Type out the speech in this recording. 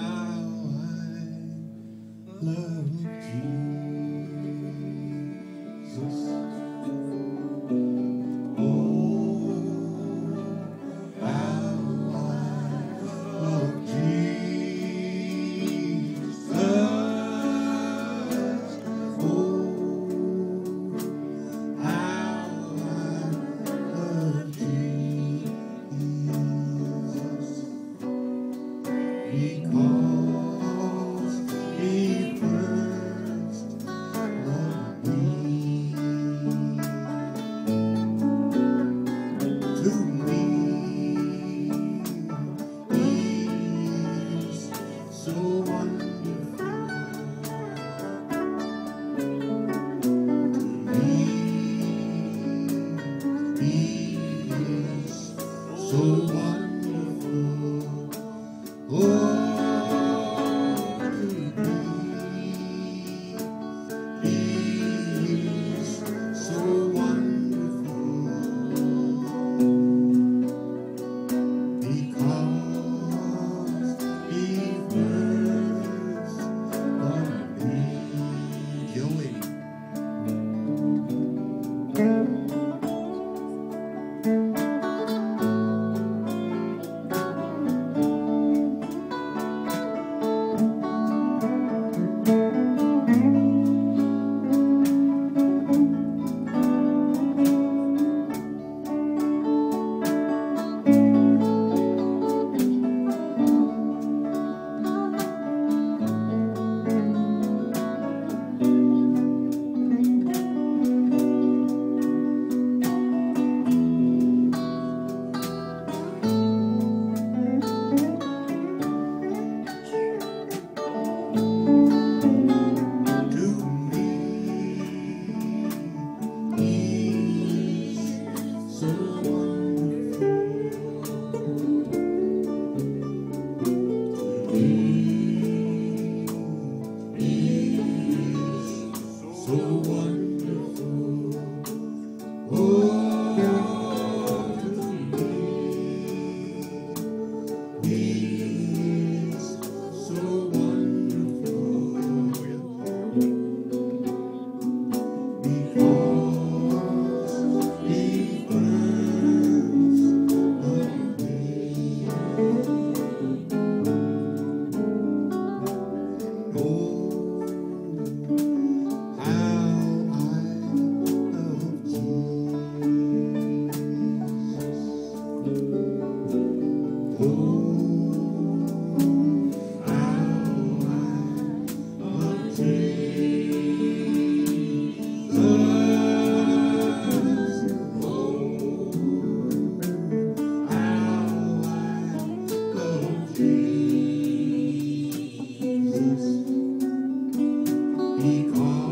how so so fall.